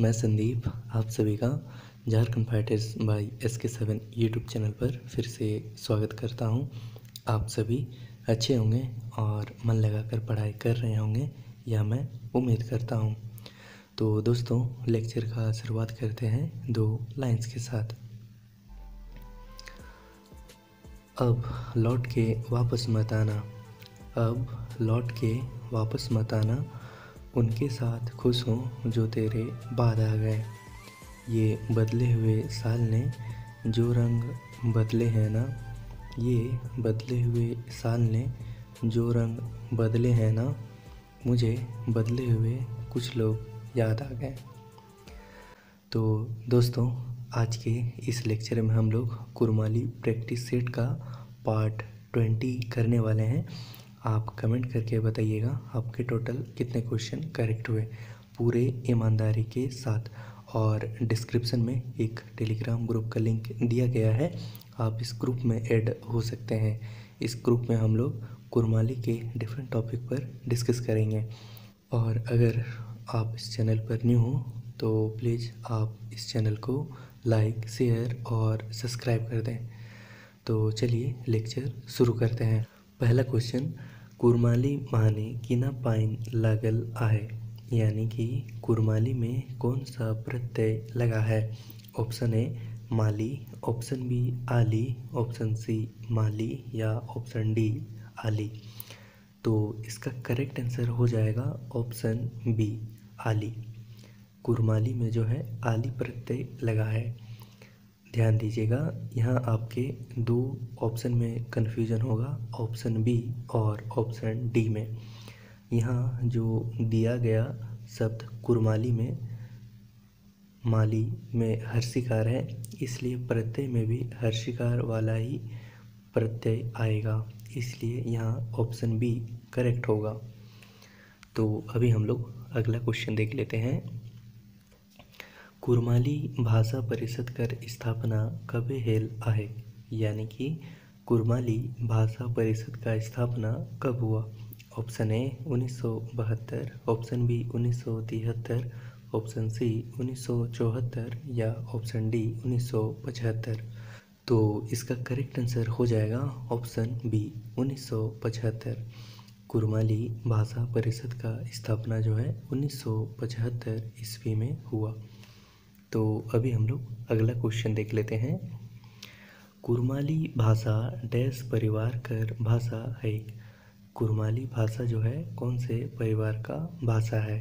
मैं संदीप, आप सभी का Jharkhand fighters by S K seven YouTube channel पर फिर से स्वागत करता हूँ। आप सभी अच्छे होंगे और मन लगाकर पढ़ाई कर रहे होंगे यह मैं उम्मीद करता हूँ। तो दोस्तों, लेक्चर का शुरुआत करते हैं दो लाइंस के साथ। अब लौट के वापस मत आना। अब लौट के वापस मत आना। उनके साथ खुश हों जो तेरे बाद आ गए। ये बदले हुए साल ने जो रंग बदले हैं ना, ये बदले हुए साल ने जो रंग बदले हैं ना, मुझे बदले हुए कुछ लोग याद आ गए। तो दोस्तों, आज के इस लेक्चर में हम लोग कुरमाली प्रैक्टिस सेट का पार्ट ट्वेंटी करने वाले हैं। आप कमेंट करके बताइएगा आपके टोटल कितने क्वेश्चन करेक्ट हुए पूरे ईमानदारी के साथ और डिस्क्रिप्शन में एक टेलीग्राम ग्रुप का लिंक दिया गया है। आप इस ग्रुप में ऐड हो सकते हैं। इस ग्रुप में हम लोग कुरमाली के डिफरेंट टॉपिक पर डिस्कस करेंगे। और अगर आप इस चैनल पर न्यू हो तो प्लीज़ आप इस चैनल को लाइक शेयर और सब्सक्राइब कर दें। तो चलिए लेक्चर शुरू करते हैं। पहला क्वेश्चन कुरमाली माने किना पाइन लागल आहे, यानी कि कुरमाली में कौन सा प्रत्यय लगा है? ऑप्शन ए माली ऑप्शन बी आली ऑप्शन सी माली या ऑप्शन डी आली। तो इसका करेक्ट आंसर हो जाएगा ऑप्शन बी आली। कुरमाली में जो है आली प्रत्यय लगा है। ध्यान दीजिएगा, यहाँ आपके दो ऑप्शन में कन्फ्यूज़न होगा ऑप्शन बी और ऑप्शन डी में। यहाँ जो दिया गया शब्द कुरमाली में, माली में हर्षिकार है, इसलिए प्रत्यय में भी हर्षिकार वाला ही प्रत्यय आएगा, इसलिए यहाँ ऑप्शन बी करेक्ट होगा। तो अभी हम लोग अगला क्वेश्चन देख लेते हैं। कुरमाली भाषा परिषद कर स्थापना कब हेल आहे? यानी कि कुरमाली भाषा परिषद का स्थापना कब हुआ? ऑप्शन ए उन्नीस सौ बहत्तर, ऑप्शन बी उन्नीस सौ तिहत्तर, ऑप्शन सी उन्नीस सौ चौहत्तर या ऑप्शन डी उन्नीस सौ पचहत्तर। तो इसका करेक्ट आंसर हो जाएगा ऑप्शन बी उन्नीस कुरमाली भाषा परिषद का स्थापना जो है उन्नीस सौ पचहत्तर ईस्वी में हुआ। तो अभी हम लोग अगला क्वेश्चन देख लेते हैं। कुरमाली भाषा डैश परिवार कर भाषा है। कुरमाली भाषा जो है, कौन से परिवार का भाषा है?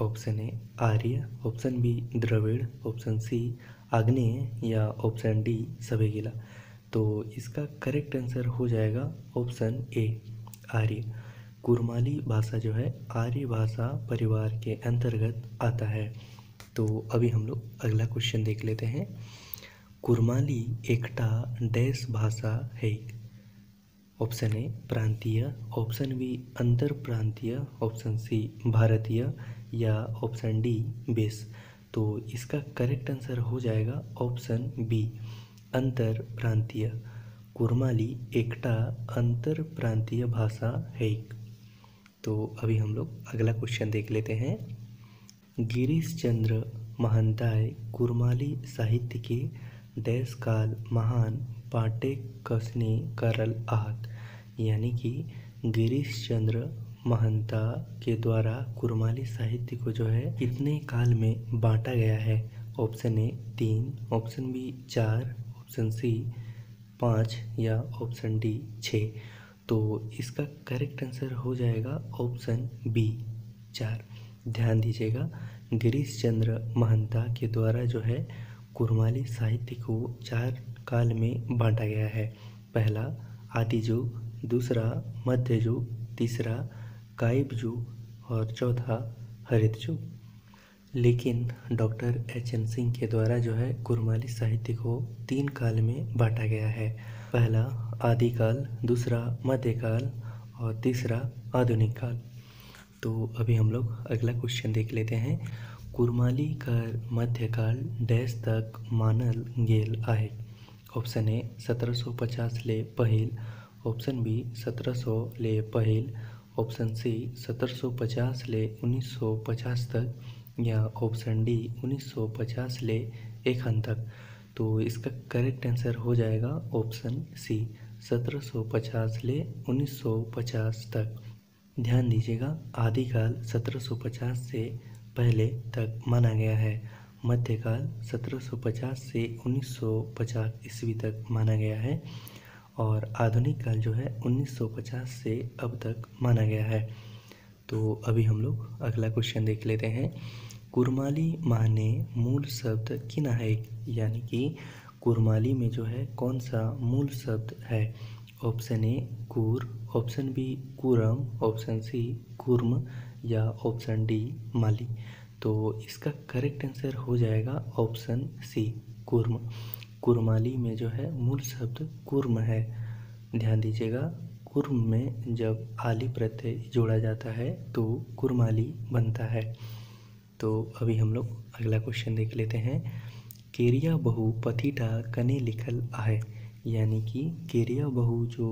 ऑप्शन ए आर्य। ऑप्शन बी द्रविड़। ऑप्शन सी आग्नेय। या ऑप्शन डी सवेगिला तो इसका करेक्ट आंसर हो जाएगा ऑप्शन ए आर्य। कुरमाली भाषा जो है, आर्य भाषा परिवार के अंतर्गत आता है। तो अभी हम लोग अगला क्वेश्चन देख लेते हैं। कुरमाली एकटा डैश भाषा है। ऑप्शन ए प्रांतीय। ऑप्शन बी अंतर प्रांतीय ऑप्शन सी भारतीय। या ऑप्शन डी बेस। तो इसका करेक्ट आंसर हो जाएगा ऑप्शन बी अंतर प्रांतीय कुरमाली एकटा अंतर प्रांतीय भाषा है। तो अभी हम लोग अगला क्वेश्चन देख लेते हैं। गिरीश चंद्र महंताय कुरमाली साहित्य के डैश काल महान पाटे कसने करल आहत। यानी कि गिरीश चंद्र महंता के द्वारा कुरमाली साहित्य को जो है कितने काल में बांटा गया है। ऑप्शन ए तीन, ऑप्शन बी चार, ऑप्शन सी पाँच या ऑप्शन डी छः। तो इसका करेक्ट आंसर हो जाएगा ऑप्शन बी चार। ध्यान दीजिएगा। गिरीश चंद्र महंता के द्वारा जो है कुरमाली साहित्य को चार काल में बांटा गया है। पहला आदि युग दूसरा मध्य युग तीसरा काइब युग और चौथा हरित युग लेकिन डॉक्टर एच एन सिंह के द्वारा जो है कुरमाली साहित्य को तीन काल में बांटा गया है। पहला, आदिकाल, दूसरा, मध्यकाल और तीसरा, आधुनिक काल। तो अभी हम लोग अगला क्वेश्चन देख लेते हैं। कुरमाली कर मध्यकाल डैश तक मानल गेल आहे। ऑप्शन ए सत्रह पचास ले पहिल। ऑप्शन बी सत्रह सौ ले पहिल। ऑप्शन सी सत्रह पचास ले उन्नीस पचास तक। या ऑप्शन डी 1950 ले एखन तक। तो इसका करेक्ट आंसर हो जाएगा ऑप्शन सी 1750 ले 1950 तक। ध्यान दीजिएगा, आदिकाल 1750 से पहले तक माना गया है। मध्यकाल 1750 से 1950 ईस्वी तक माना गया है और आधुनिक काल जो है 1950 से अब तक माना गया है। तो अभी हम लोग अगला क्वेश्चन देख लेते हैं। कुरमाली माने मूल शब्द किना है? यानी कि कुरमाली में जो है कौन सा मूल शब्द है? ऑप्शन ए, कुर, ऑप्शन बी, कुरम, ऑप्शन सी, कुर्म या ऑप्शन डी, माली। तो इसका करेक्ट आंसर हो जाएगा ऑप्शन सी, कुर्म। कुरमाली में जो है, मूल शब्द कुर्म है। ध्यान दीजिएगा, कुर्म में जब आली प्रत्यय जोड़ा जाता है तो कुरमाली बनता है। तो अभी हम लोग अगला क्वेश्चन देख लेते हैं। केरिया बहु पथिटा कने लिखल आहे। यानी कि केरिया बहु जो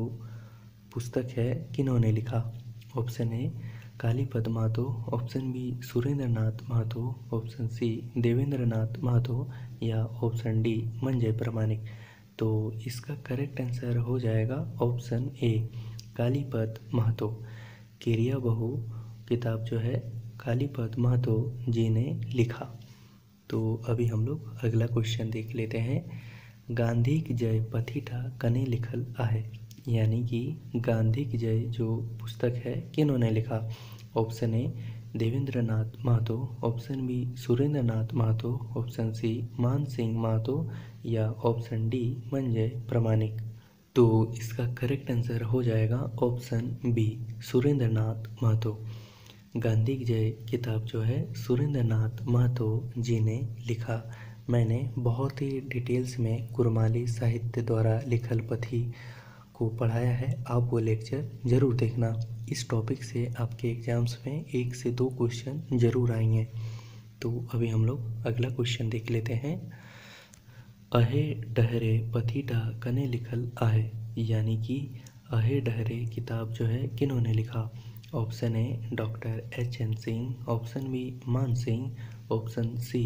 पुस्तक है, किन्होंने लिखा? Option A Kalipada Mahato option B Surendra Nath Mahato option C Devendra Nath Mahato या ऑप्शन डी, मंजय प्रमाणिक। तो इसका करेक्ट आंसर हो जाएगा ऑप्शन ए कालीपद महतो। केरिया बहु किताब जो है कालीपद महतो जी ने लिखा। तो अभी हम लोग अगला क्वेश्चन देख लेते हैं। गांधी की जय पथिटा कने लिखल आहे। यानी कि गांधी की जय जो पुस्तक है किन्होंने लिखा? Option A Devendra Nath Mahato. Option B Surendra Nath Mahato. Option C Man Singh Mahato. या ऑप्शन डी मंजय प्रमाणिक। तो इसका करेक्ट आंसर हो जाएगा ऑप्शन बी सुरेंद्र नाथ महतो। गांधी की जय किताब जो है सुरेंद्र नाथ महतो जी ने लिखा। मैंने बहुत ही डिटेल्स में कुरमाली साहित्य द्वारा लिखल पथी को पढ़ाया है। आप वो लेक्चर ज़रूर देखना। इस टॉपिक से आपके एग्ज़ाम्स में एक से दो क्वेश्चन ज़रूर आएँगे। तो अभी हम लोग अगला क्वेश्चन देख लेते हैं। अहे डहरे पथी पथीटा कने लिखल आहे। यानी कि अहे डहरे किताब जो है किन्होंने लिखा? Option A doctor H N Singh option B Man Singh. Option C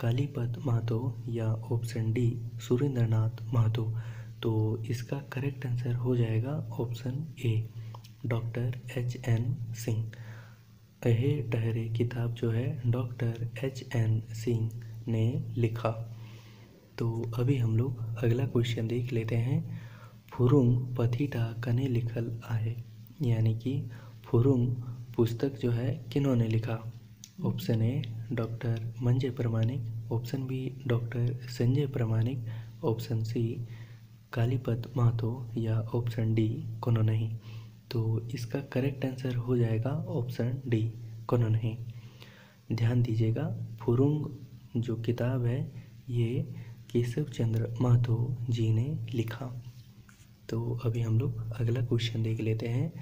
Kalipada Mahato या ऑप्शन डी सुरेंद्रनाथ महतो तो इसका करेक्ट आंसर हो जाएगा option A doctor H N Singh अहे डहरे किताब जो है डॉक्टर एच एन सिंह ने लिखा। तो अभी हम लोग अगला क्वेश्चन देख लेते हैं। फुरुंग पथीटा कने लिखल आहे, यानी कि फुरुंग पुस्तक जो है, किन्होंने लिखा? ऑप्शन ए, डॉक्टर मंजय प्रमाणिक, ऑप्शन बी, डॉक्टर संजय प्रमाणिक, ऑप्शन सी, कालीपत महतो या ऑप्शन डी, कोनो नहीं। तो इसका करेक्ट आंसर हो जाएगा ऑप्शन डी, कोनो नहीं। ध्यान दीजिएगा, फुरुंग जो किताब है, ये केशव चंद्र महतो जी ने लिखा। तो अभी हम लोग अगला क्वेश्चन देख लेते हैं।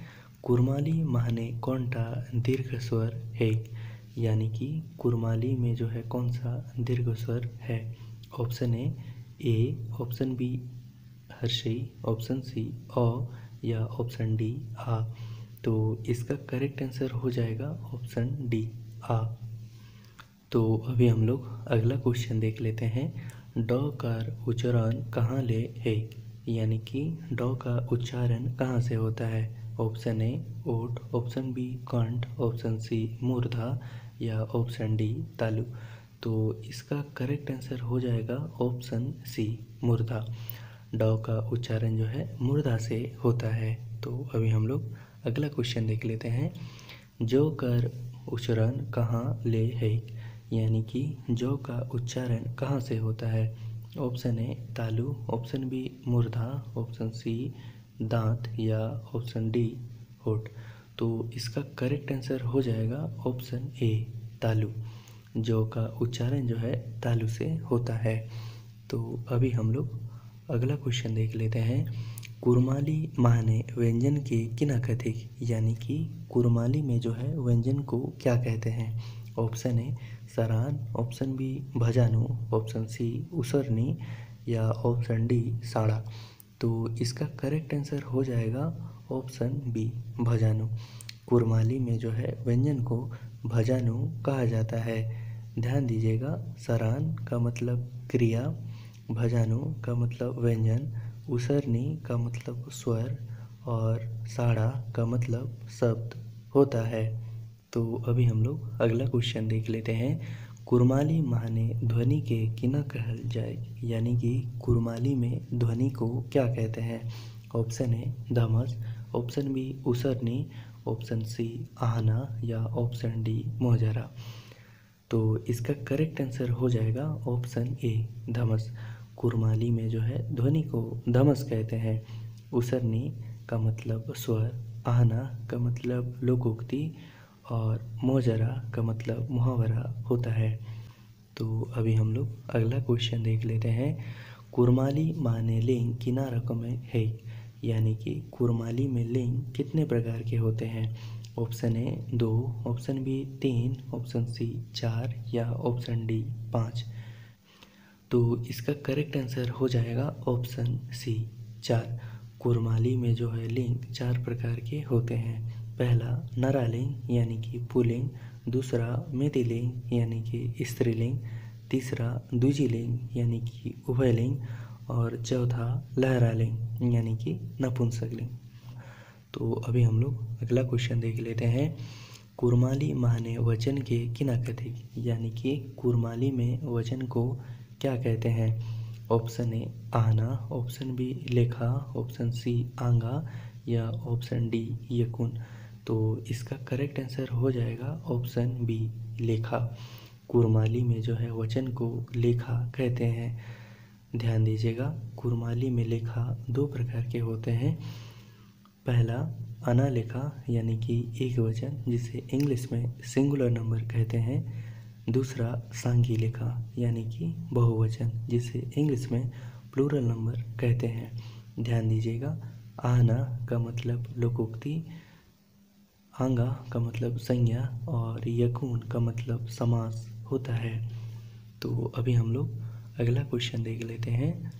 कुरमाली माने कौनटा दीर्घ स्वर है? यानी कि कुरमाली में जो है कौन सा दीर्घ स्वर है? ऑप्शन ए ए ऑप्शन बी हर्षी ऑप्शन सी अ या ऑप्शन डी आ तो इसका करेक्ट आंसर हो जाएगा ऑप्शन डी आ तो अभी हम लोग अगला क्वेश्चन देख लेते हैं। ड का उच्चारण कहाँ ले है? यानी कि ड का उच्चारण कहाँ से होता है? ऑप्शन ए ओट ऑप्शन बी कंठ ऑप्शन सी मूर्धा या ऑप्शन डी तालु। तो इसका करेक्ट आंसर हो जाएगा ऑप्शन सी मुर्दा। ड का उच्चारण जो है मूर्धा से होता है। तो अभी हम लोग अगला क्वेश्चन देख लेते हैं। जो कर उच्चारण कहाँ ले है? यानी कि जो का उच्चारण कहाँ से होता है? ऑप्शन ए तालु। ऑप्शन बी मूर्धा ऑप्शन सी दांत। या ऑप्शन डी होठ। तो इसका करेक्ट आंसर हो जाएगा ऑप्शन ए तालु, जो का उच्चारण जो है तालु से होता है। तो अभी हम लोग अगला क्वेश्चन देख लेते हैं। कुरमाली माने व्यंजन के किना कथिक, यानी कि कुरमाली में जो है व्यंजन को क्या कहते हैं? ऑप्शन ए सरान ऑप्शन बी भजानु ऑप्शन सी उसरनी, या ऑप्शन डी साड़ा। तो इसका करेक्ट आंसर हो जाएगा ऑप्शन बी, भजानु। कुरमाली में जो है, व्यंजन को भजानु कहा जाता है। ध्यान दीजिएगा, सरान का मतलब क्रिया, भजानु का मतलब व्यंजन, उसरनी का मतलब स्वर, और साड़ा का मतलब शब्द होता है। तो अभी हम लोग अगला क्वेश्चन देख लेते हैं। कुरमाली माने ध्वनि के किना कहल जाए, यानी कि कुरमाली में ध्वनि को क्या कहते हैं? ऑप्शन ए धमस ऑप्शन बी उसरनी ऑप्शन सी आहना या ऑप्शन डी मोहजरा। तो इसका करेक्ट आंसर हो जाएगा ऑप्शन ए धमस। कुरमाली में जो है ध्वनि को धमस कहते हैं। उसरनी का मतलब स्वर आहना का मतलब लोकोक्ति और मोजरा का मतलब मुहावरा होता है। तो अभी हम लोग अगला क्वेश्चन देख लेते हैं। कुरमाली माने लिंग किना रकम है। यानी कि कुरमाली में लिंग कितने प्रकार के होते हैं? ऑप्शन ए दो, ऑप्शन बी तीन, ऑप्शन सी चार या ऑप्शन डी पाँच। तो इसका करेक्ट आंसर हो जाएगा ऑप्शन सी चार। कुरमाली में जो है लिंग चार प्रकार के होते हैं। पहला नरालिंग यानी कि पुलिंग, दूसरा मेदिलिंग यानी कि स्त्रीलिंग, तीसरा द्विजीलिंग यानी कि उभयलिंग और चौथा लहरालिंग यानी कि नपुंसकलिंग। तो अभी हम लोग अगला क्वेश्चन देख लेते हैं। कुरमाली माने वचन के किना कहते यानी कि कुरमाली में वचन को क्या कहते हैं? ऑप्शन ए, आना ऑप्शन बी, लेखा ऑप्शन सी, आंगा, या ऑप्शन डी, यकुन। तो इसका करेक्ट आंसर हो जाएगा ऑप्शन बी, लेखा। कुरमाली में जो है वचन को लेखा कहते हैं। ध्यान दीजिएगा, कुरमाली में लेखा दो प्रकार के होते हैं। पहला, अनालेखा, यानी कि एक वचन, जिसे इंग्लिश में सिंगुलर नंबर कहते हैं। दूसरा सांगी लेखा यानी कि बहुवचन, जिसे इंग्लिश में प्लूरल नंबर कहते हैं। ध्यान दीजिएगा, आना का मतलब लोकोक्ति, आंगा का मतलब संज्ञा, और यकून का मतलब समास होता है। तो अभी हम लोग अगला क्वेश्चन देख लेते हैं।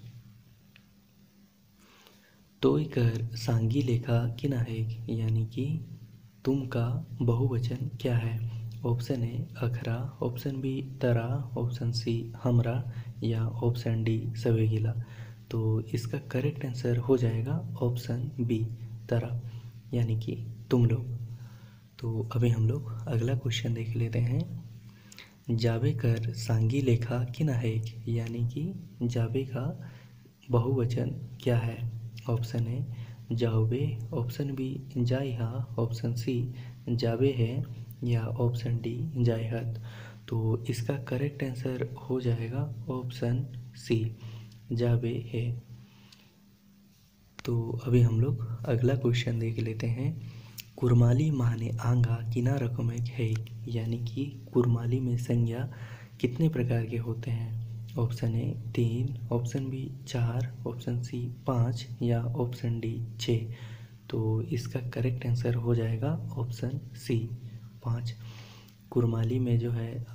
तोय कर सांगी लेखा किना है यानी कि तुम का बहुवचन क्या है? ऑप्शन ए अखरा। ऑप्शन बी तरा। ऑप्शन सी हमरा या ऑप्शन डी सवेगिला। तो इसका करेक्ट आंसर हो जाएगा ऑप्शन बी तरा, यानी कि तुम लोग। तो अभी हम लोग अगला क्वेश्चन देख लेते हैं। जावे कर सांगी लेखा किना है? यानी कि जावे का बहुवचन क्या है? ऑप्शन ए जाओबे ऑप्शन बी जाइहा ऑप्शन सी, जावे है या ऑप्शन डी जायहत तो इसका करेक्ट आंसर हो जाएगा ऑप्शन सी, जावे है। तो अभी हम लोग अगला क्वेश्चन देख लेते हैं। कुरमाली माने आंगा किना रकम एक है यानी कि कुरमाली में संज्ञा कितने प्रकार के होते हैं? ऑप्शन ए, तीन, ऑप्शन बी, चार, ऑप्शन सी, पाँच, या ऑप्शन डी, छः। तो इसका करेक्ट आंसर हो जाएगा ऑप्शन सी, पाँच। कुरमाली में जो है,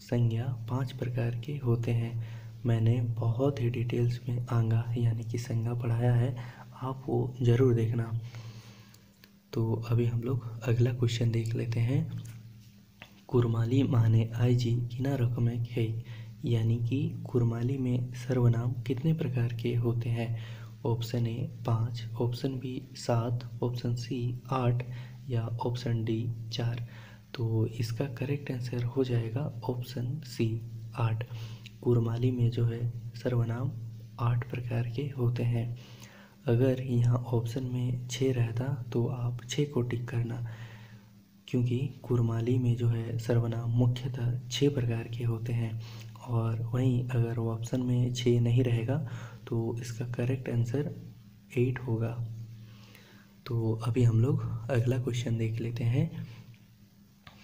संज्ञा पाँच प्रकार के होते हैं। मैंने बहुत ही डिटेल्स में आंगा, यानी कि संज्ञा पढ़ाया है, आप वो ज़रूर देखना। तो अभी हम लोग अगला क्वेश्चन देख लेते हैं। कुरमाली माने आई जी किना रकम है यानी कि कुरमाली में सर्वनाम कितने प्रकार के होते हैं? ऑप्शन ए पाँच ऑप्शन बी सात ऑप्शन सी आठ या ऑप्शन डी चार। तो इसका करेक्ट आंसर हो जाएगा ऑप्शन सी आठ। कुरमाली में जो है सर्वनाम आठ प्रकार के होते हैं। अगर यहाँ ऑप्शन में छः रहता तो आप छः को टिक करना, क्योंकि कुरमाली में जो है सर्वनाम मुख्यतः छः प्रकार के होते हैं और वहीं अगर ऑप्शन में छः नहीं रहेगा तो इसका करेक्ट आंसर एट होगा। तो अभी हम लोग अगला क्वेश्चन देख लेते हैं।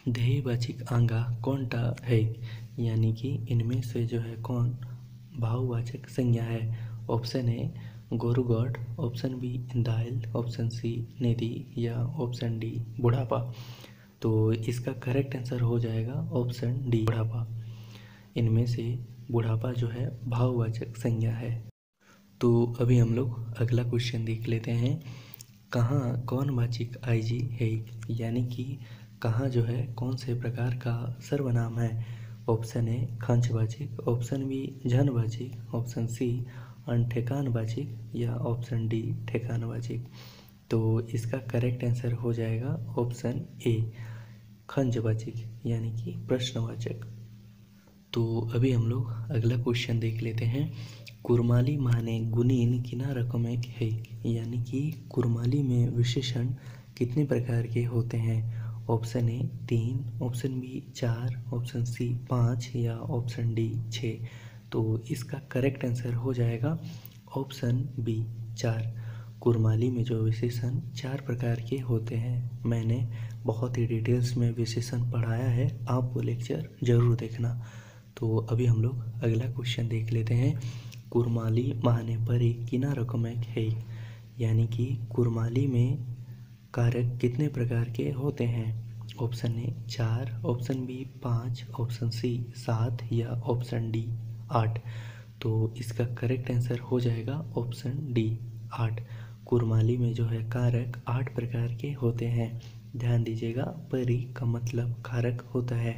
ध्येयवाचिक आंगा कौनटा है? यानी कि इनमें से जो है कौन? भाववाचक संज्ञा है। ऑप्शन ए गोरुगढ़ ऑप्शन बी दाइल ऑप्शन सी निधि या ऑप्शन डी बुढ़ापा। तो इसका करेक्ट आंसर हो जाएगा ऑप्शन डी बुढ़ापा। इनमें से बुढ़ापा जो है, भाववाचक संज्ञा है। तो अभी हम लोग अगला क्वेश्चन देख लेते हैं। कहाँ कौन वाचिक आईजी है? यानी कि कहाँ जो है, कौन से प्रकार का सर्वनाम है? ऑप्शन ए खंचवाचिक, ऑप्शन बी झनवाचिक, ऑप्शन सी अनठेकानवाचिक या ऑप्शन डी ठेकानवाचिक तो इसका करेक्ट आंसर हो जाएगा ऑप्शन ए खंजवाचिक यानी कि प्रश्नवाचक। तो अभी हम लोग अगला क्वेश्चन देख लेते हैं। कुरमाली माने गुनीन किना रकम एक है, यानी कि कुरमाली में विशेषण कितने प्रकार के होते हैं? ऑप्शन ए तीन ऑप्शन बी चार ऑप्शन सी पाँच या ऑप्शन डी छः। तो इसका करेक्ट आंसर हो जाएगा ऑप्शन बी चार। कुरमाली में जो विशेषण चार प्रकार के होते हैं, मैंने बहुत ही डिटेल्स में विशेषण पढ़ाया है, आप वो लेक्चर ज़रूर देखना। तो अभी हम लोग अगला क्वेश्चन देख लेते हैं। कुरमाली महाने एक किना रकम एक है यानी कि कुरमाली में कारक कितने प्रकार के होते हैं? ऑप्शन ए चार ऑप्शन बी पाँच ऑप्शन सी सात या ऑप्शन डी आठ। तो इसका करेक्ट आंसर हो जाएगा ऑप्शन डी आठ। कुरमाली में जो है कारक आठ प्रकार के होते हैं। ध्यान दीजिएगा, परी का मतलब कारक होता है।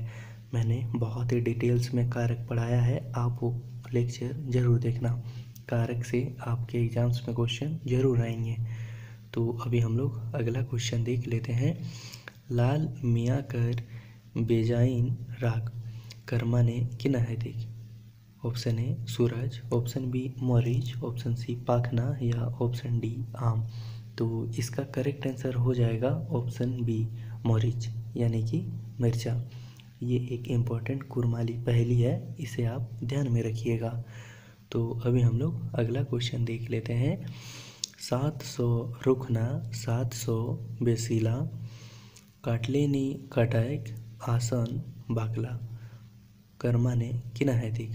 मैंने बहुत ही डिटेल्स में कारक पढ़ाया है, आप वो लेक्चर ज़रूर देखना। कारक से आपके एग्ज़ाम्स में क्वेश्चन ज़रूर आएँगे। तो अभी हम लोग अगला क्वेश्चन देख लेते हैं। लाल मियाँ कर बेजाइन राग। कर्मा ने किना है देख ऑप्शन ए सूरज, ऑप्शन बी मरीच ऑप्शन सी पाखना या ऑप्शन डी आम। तो इसका करेक्ट आंसर हो जाएगा ऑप्शन बी मरीच यानी कि मिर्चा। ये एक इंपॉर्टेंट कुरमाली पहली है, इसे आप ध्यान में रखिएगा। तो अभी हम लोग अगला क्वेश्चन देख लेते हैं। सात सौ रुखना सात सौ बेसीला, काटलेनी कटायक आसन, बाकला। कर्माने किना हैतिक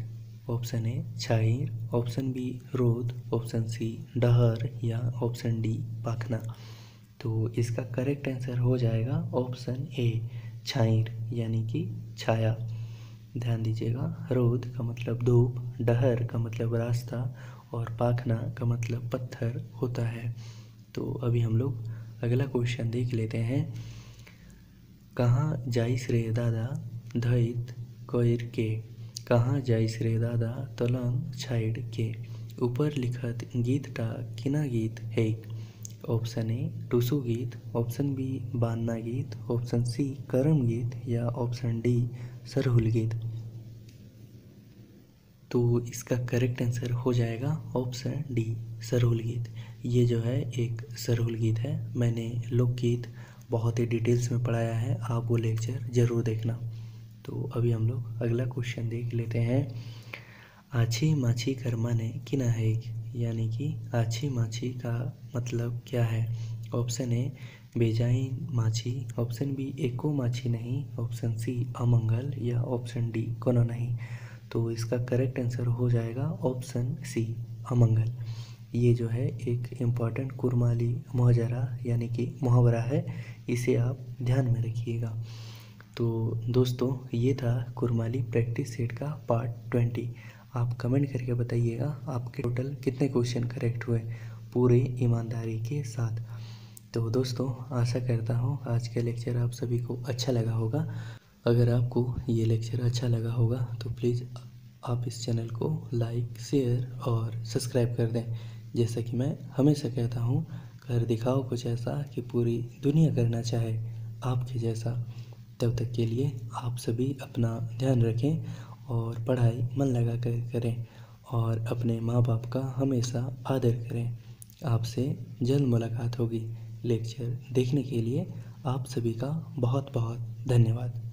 ऑप्शन ए छाईर ऑप्शन बी रोद ऑप्शन सी, डहर या ऑप्शन डी, पाखना। तो इसका करेक्ट आंसर हो जाएगा ऑप्शन ए छाइर यानी कि छाया। ध्यान दीजिएगा रोद का मतलब धूप, डहर का मतलब रास्ता और पाखना का मतलब पत्थर होता है। तो अभी हम लोग अगला क्वेश्चन देख लेते हैं। कहाँ जाइस रे दादा, धैत कैर के? कहाँ जाइस रे दादा तलंग छाइड के? ऊपर लिखत गीत टा किना गीत है। ऑप्शन ए, टूसू गीत, ऑप्शन बी, बान्ना गीत, ऑप्शन सी, करम गीत, या ऑप्शन डी, सरहुल गीत। तो इसका करेक्ट आंसर हो जाएगा ऑप्शन डी, सरहुल गीत। ये जो है, एक सरहुल गीत है। मैंने लोकगीत बहुत ही डिटेल्स में पढ़ाया है। आप वो लेक्चर ज़रूर देखना। तो अभी हम लोग अगला क्वेश्चन देख लेते हैं। आछी माछी कर्मा ने किना है, यानी कि आछी माछी का मतलब क्या है? ऑप्शन ए बेजाइन माछी। ऑप्शन बी एको माछी नहीं। ऑप्शन सी अमंगल या ऑप्शन डी कोनो नहीं। तो इसका करेक्ट आंसर हो जाएगा ऑप्शन सी अमंगल। ये जो है एक इंपॉर्टेंट कुरमाली मुहजरा, यानी कि मुहावरा है, इसे आप ध्यान में रखिएगा। तो दोस्तों, ये था कुरमाली प्रैक्टिस सेट का पार्ट ट्वेंटी आप कमेंट करके बताइएगा आपके टोटल कितने क्वेश्चन करेक्ट हुए पूरे ईमानदारी के साथ। तो दोस्तों, आशा करता हूँ आज का लेक्चर आप सभी को अच्छा लगा होगा। अगर आपको ये लेक्चर अच्छा लगा होगा तो प्लीज़ आप इस चैनल को लाइक शेयर और सब्सक्राइब कर दें। जैसा कि मैं हमेशा कहता हूँ कर दिखाओ कुछ ऐसा कि पूरी दुनिया करना चाहे आपके जैसा। तब तक के लिए आप सभी अपना ध्यान रखें और पढ़ाई मन लगा कर करें और अपने माँ बाप का हमेशा आदर करें। आपसे जल्द मुलाकात होगी। लेक्चर देखने के लिए आप सभी का बहुत बहुत धन्यवाद।